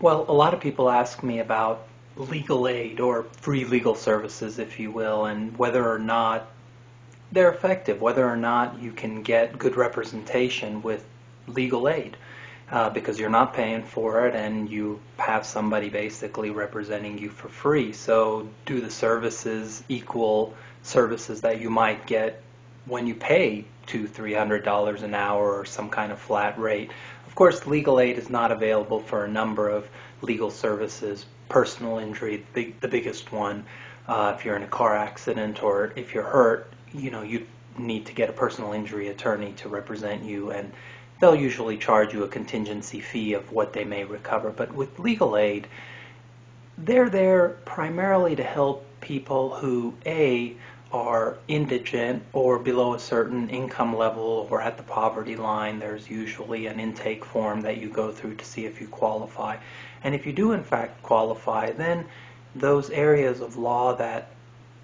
Well, a lot of people ask me about legal aid or free legal services, if you will, and whether or not they're effective, whether or not you can get good representation with legal aid. Uh, because you're not paying for it and you have somebody basically representing you for free. So, do the services equal services that you might get when you pay two, three hundred dollars an hour or some kind of flat rate? Course, legal aid is not available for a number of legal services. Personal injury, the, the biggest one. Uh, if you're in a car accident or if you're hurt, you know you need to get a personal injury attorney to represent you and they'll usually charge you a contingency fee of what they may recover. But with legal aid, they're there primarily to help people who, A, are indigent or below a certain income level or at the poverty line. There's usually an intake form that you go through to see if you qualify. And if you do, in fact, qualify, then those areas of law that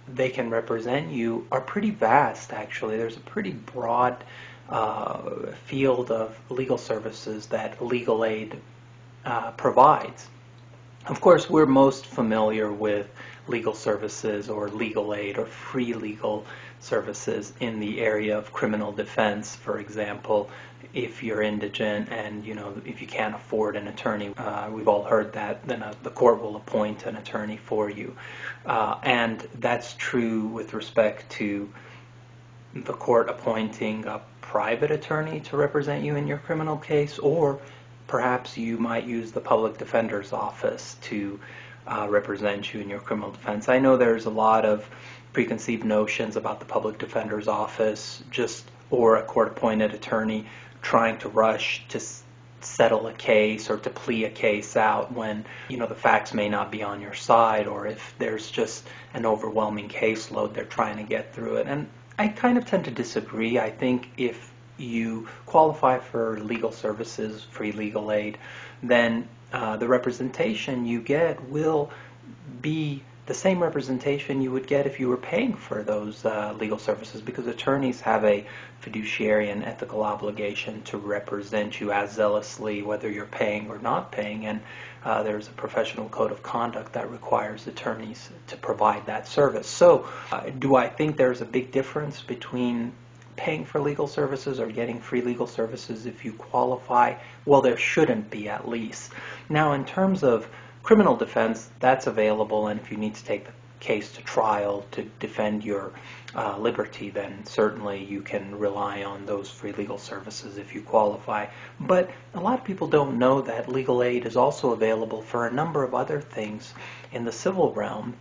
they can represent you are pretty vast, actually. There's a pretty broad uh, field of legal services that legal aid uh, provides. Of course, we're most familiar with legal services or legal aid or free legal services in the area of criminal defense. For example, if you're indigent and you know if you can't afford an attorney, uh, we've all heard that, then uh, the court will appoint an attorney for you, uh, and that's true with respect to the court appointing a private attorney to represent you in your criminal case, or perhaps you might use the public defender's office to uh, represent you in your criminal defense. I know there's a lot of preconceived notions about the public defender's office, just or a court-appointed attorney trying to rush to settle a case or to plea a case out when you know the facts may not be on your side or if there's just an overwhelming caseload they're trying to get through it and I kind of tend to disagree. I think if you qualify for legal services, free legal aid, then uh, the representation you get will be the same representation you would get if you were paying for those uh, legal services because attorneys have a fiduciary and ethical obligation to represent you as zealously whether you're paying or not paying and uh, there's a professional code of conduct that requires attorneys to provide that service. So uh, do I think there's a big difference between paying for legal services or getting free legal services if you qualify? Well, there shouldn't be at least. Now, in terms of criminal defense, that's available, and if you need to take the case to trial to defend your uh, liberty, then certainly you can rely on those free legal services if you qualify. But a lot of people don't know that legal aid is also available for a number of other things in the civil realm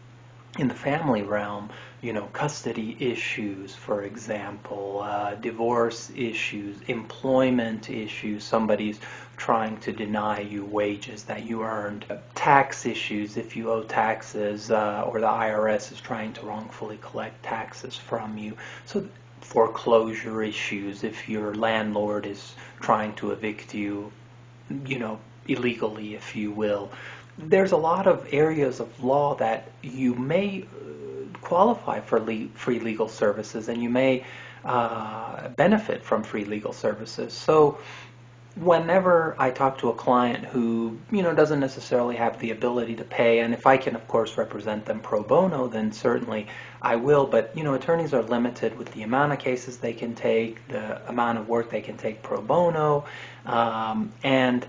in the family realm, you know, custody issues, for example, uh, divorce issues, employment issues, somebody's trying to deny you wages that you earned, tax issues if you owe taxes, uh, or the IRS is trying to wrongfully collect taxes from you. So foreclosure issues if your landlord is trying to evict you, you know, illegally, if you will there's a lot of areas of law that you may uh, qualify for le free legal services and you may uh, benefit from free legal services. So whenever I talk to a client who you know doesn't necessarily have the ability to pay, and if I can of course represent them pro bono, then certainly I will. But you know attorneys are limited with the amount of cases they can take, the amount of work they can take pro bono, um, and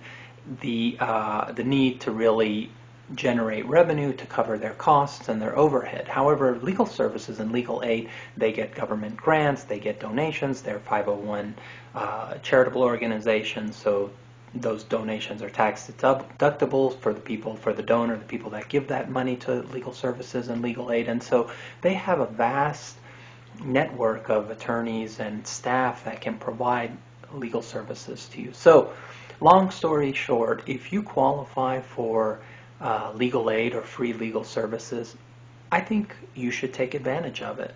the, uh, the need to really generate revenue to cover their costs and their overhead. However, legal services and legal aid, they get government grants, they get donations, they're 501 uh, charitable organizations, so those donations are tax deductible for the people, for the donor, the people that give that money to legal services and legal aid. And so they have a vast network of attorneys and staff that can provide legal services to you. So Long story short, if you qualify for uh, legal aid or free legal services, I think you should take advantage of it.